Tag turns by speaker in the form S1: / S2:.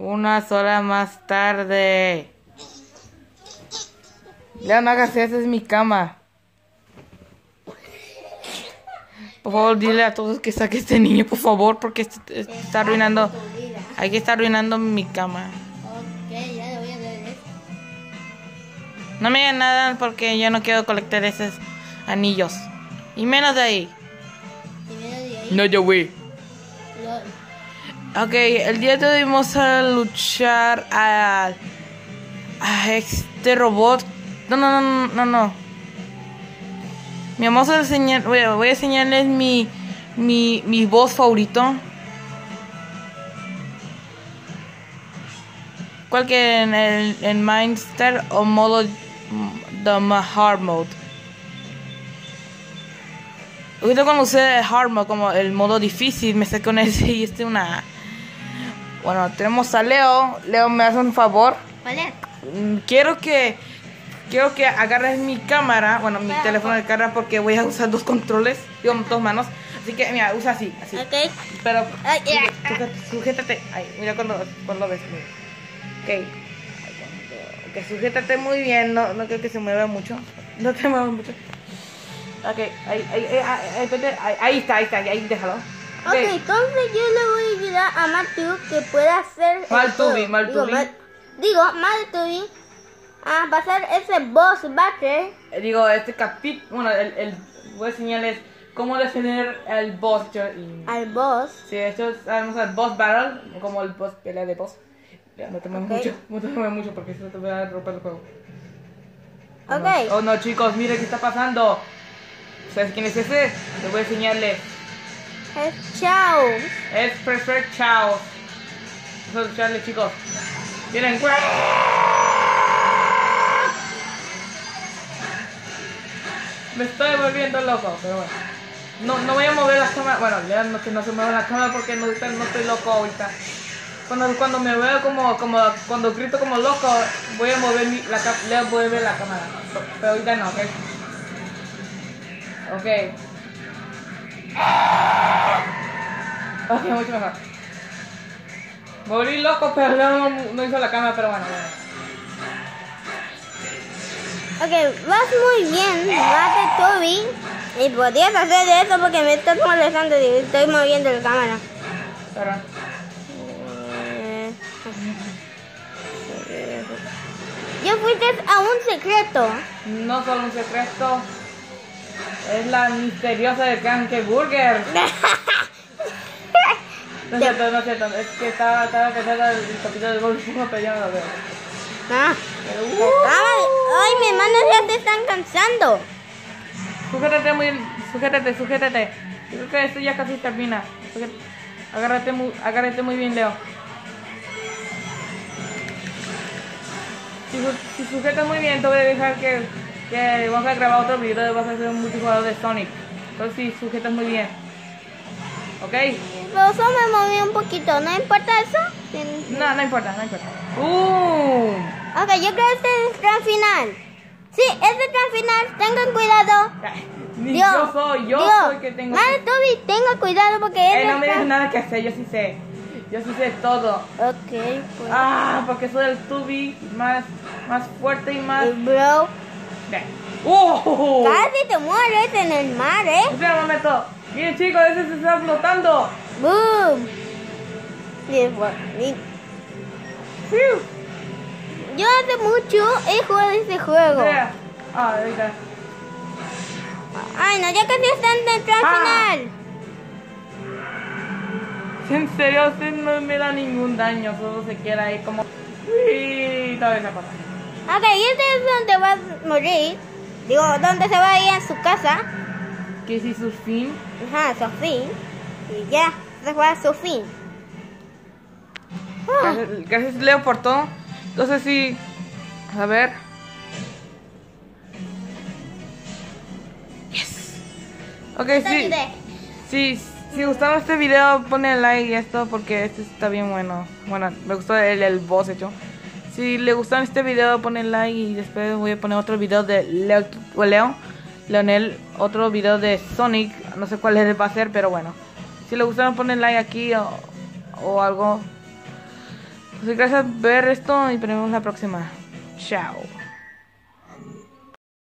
S1: Unas horas más tarde. Ya no hagas eso, es mi cama. Por favor, dile a todos que saque este niño, por favor, porque est- est- está arruinando. Que está arruinando mi cama.
S2: Ok, ya le voy a dar esto.
S1: No me digan nada porque yo no quiero colectar esos anillos. Y menos de ahí.
S2: Primero de ahí.
S1: No, yo voy. Ok, el día de hoy vamos a luchar a, a este robot. No, no, no, no, no. Mi vamos a enseñar, voy a, enseñarles mi, mi, mi voz favorito. ¿Cuál que en el en Mindstar o modo de hard mode? Ahorita cuando usé hard mode como el modo difícil me sé con ese y este una bueno, tenemos a Leo. Leo, ¿me hace un favor?
S2: ¿Cuál es?
S1: Mm, Quiero que quiero que agarres mi cámara, bueno, mi teléfono de cámara porque voy a usar dos controles, digo, dos manos. Así que mira, usa así, así.
S2: Ok.
S1: Pero
S2: Ay,
S1: sujétate. Ay, mira cuando, cuando ves. mira. Ok. Ok, sujétate muy bien. No, no creo que se mueva mucho. No te muevas mucho. Ok, ahí, ahí, ahí, ahí, ahí está, ahí está, ahí déjalo.
S2: Ok, entonces yo le voy a ayudar a Matthew que pueda hacer.
S1: Maltubi. Maltubi.
S2: Digo, Mal- Digo, Maltubi a pasar ese boss battle.
S1: Eh, Digo, este capítulo, bueno, el, el, voy a enseñarles cómo defender al boss. y-
S2: al boss.
S1: Sí, esto sabemos el boss battle, como el boss pelea de boss. Ya, no te muevas
S2: Ok.
S1: mucho, no te muevas mucho porque eso te va a romper el juego. Oh,
S2: Ok.
S1: no. Oh no, chicos, miren qué está pasando. ¿Sabes quién es ese? Les voy a enseñarles.
S2: Es Chao.
S1: Es Perfect Chao. A escucharle, chicos. Miren. Me estoy volviendo loco, pero bueno. No, no voy a mover la cámara. Bueno, ya no que no se mueva la cámara porque no, no estoy loco ahorita. Cuando, cuando me veo como, como, cuando grito como loco, voy a mover mi, la, voy a ver la cámara. Pero ahorita no, ¿ok? Ok. Ok, mucho mejor. Me volví loco, pero no, no hizo la cámara, pero bueno, bueno.
S2: Ok, vas muy bien, Toby. Y podías hacer eso porque me estás molestando y estoy moviendo la cámara.
S1: Pero,
S2: Eh, Ya fuiste a un secreto.
S1: no solo un secreto, es la misteriosa de Kanke Burger. No es cierto, no es cierto, es que estaba, estaba pensando el capítulo del Bob pero ya no lo veo.
S2: Ah.
S1: Pero,
S2: Ah, Ay, mis manos ya te están cansando.
S1: Sujétate muy, sujétate, sujétate. Yo creo que esto ya casi termina. Agárrate muy, agárrate muy bien, Leo. Si, su- si sujetas muy bien, te voy a dejar que, que vamos a grabar otro video de vas a hacer un multijugador de Sonic. Entonces si sujetas muy bien. ¿Ok?
S2: Pero solo me moví un poquito, ¿no importa eso?
S1: No, no importa, no importa. ¡Uh!
S2: Ok, yo creo que este es el gran final. Sí, este es el gran final. Tengan cuidado.
S1: Ni
S2: Dios,
S1: yo soy, yo
S2: Dios.
S1: soy que tengo
S2: Madre
S1: que...
S2: Toby, tenga cuidado porque
S1: Eh,
S2: es
S1: no me
S2: gran-
S1: nada que hacer, yo sí sé. Yo sí sé todo.
S2: Ok, pues.
S1: Ah, porque soy el tubi más, más fuerte y más...
S2: Bro,
S1: Ve. ¡Uh!
S2: casi te mueres en el mar, ¿eh?
S1: Espera un momento. Miren chicos, ese se está flotando.
S2: Boom. Y-
S1: ¡Fiu!
S2: Yo hace mucho he jugado este juego.
S1: Espera. Ah, está.
S2: Ay, no, ya casi están gran
S1: Ah.
S2: final.
S1: En serio, usted no me da ningún daño, solo se queda ahí como... Y toda esa cosa.
S2: Ok, y este es donde va a morir. Digo, donde se va a ir a su casa.
S1: Que si su fin...
S2: Ajá, su fin. Y ya, se fue a su fin. Ah,
S1: Gracias, Leo por todo. Entonces sí... A ver... Yes. Ok, sí. Sí, si gustaron este video, ponen like y esto porque este está bien bueno. Bueno, me gustó el, el boss hecho. Si le gustaron este video, ponen like y después voy a poner otro video de Leo, o Leo Leonel, otro video de Sonic. No sé cuál es va a ser, pero bueno. Si le gustaron, ponen like aquí o, o algo. Pues gracias por ver esto y nos vemos la próxima. Chao.